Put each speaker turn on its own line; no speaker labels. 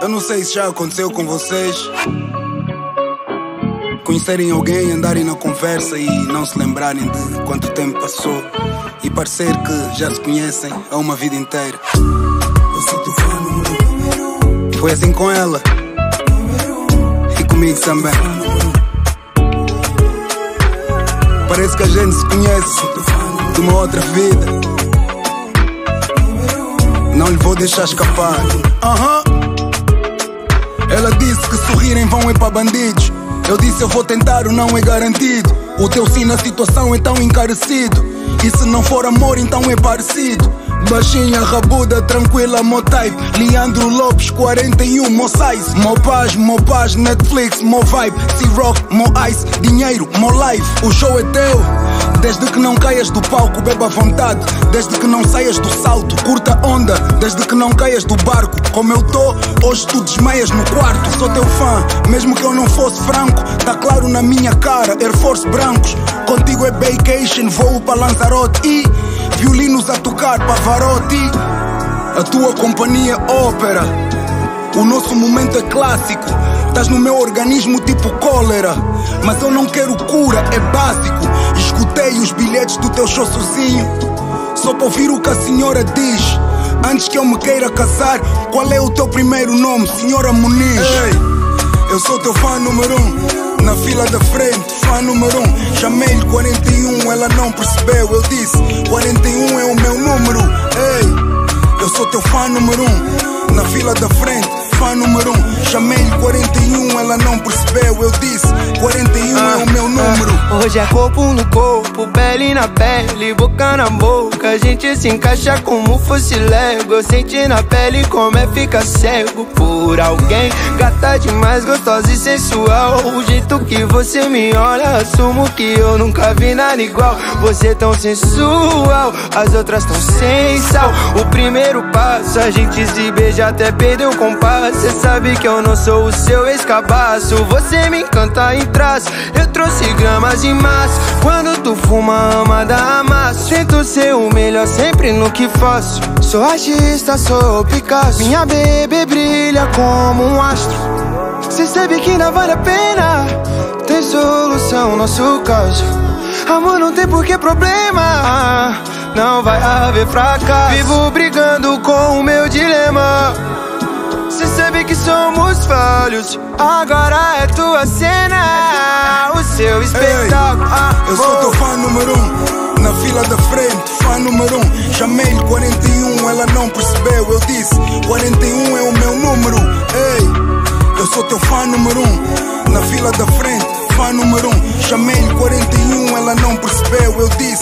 Eu não sei se já aconteceu com vocês. Conhecerem alguém, andarem na conversa e não se lembrarem de quanto tempo passou. E parecer que já se conhecem há uma vida inteira. Foi assim com ela. E comigo também. Parece que a gente se conhece de uma outra vida. Não lhe vou deixar escapar. Aham. Sorrirem vão ir para bandidos. Eu disse eu vou tentar, o não é garantido. O teu sim na situação é tão encarecido. E se não for amor, então é parecido. Baixinha, rabuda, tranquila, mo type Leandro Lopes, 41, mo size Mo paz, mo paz, Netflix, mo vibe C-Rock, mo ice, dinheiro, mo life O show é teu Desde que não caias do palco, beba à vontade. Desde que não saias do salto, curta onda. Desde que não caias do barco Como eu tô, hoje tu desmaias no quarto. Sou teu fã, mesmo que eu não fosse franco. Tá claro na minha cara, Air Force brancos. Contigo é vacation, voo para Lanzarote. E violinos a tocar Pavarotti. A tua companhia ópera. O nosso momento é clássico. Estás no meu organismo tipo cólera. Mas eu não quero cura, é básico. Escutei os bilhetes do teu show sozinho. Só para ouvir o que a senhora diz. Antes que eu me queira casar, qual é o teu primeiro nome, senhora Muniz? Ei, eu sou teu fã número um. Na fila da frente, fã número um. Chamei-lhe 41, ela não percebeu. Eu disse: 41 é o meu número. Ei, eu sou teu fã número um. Na fila da frente, fã número um. Chamei-lhe 41, ela não percebeu. Eu disse: 41 é o meu.
Hoje é corpo no corpo, pele na pele, boca na boca. A gente se encaixa como fosse Lego. Eu senti na pele como é ficar cego por alguém. Gata demais, gostosa e sensual. O jeito que você me olha, assumo que eu nunca vi nada igual. Você tão sensual, as outras tão sem sal. O primeiro passo, a gente se beija até perder o compasso. Cê sabe que eu não sou o seu escabaço. Você me encanta em traço. Eu trouxe gramas de massa. Quando tu fuma, ama da massa. Tento ser o melhor sempre no que faço. Sou artista, sou Picasso. Minha bebê brilha como um astro. Cê sabe que não vale a pena. Tem solução, nosso caso. Amor não tem por que problema. Não vai haver fracasso. Vivo brigando com o meu dilema. Cê sabe que somos falhos. Agora é tua cena. O seu espetáculo.
Ei, eu sou teu fã número um. Na fila da frente, fã número um. Chamei-lhe 41, ela não percebeu. Eu disse: 41 é o meu número. Ei, eu sou teu fã número um. Na fila da frente, fã número um. Chamei-lhe 41, ela não percebeu. Eu disse.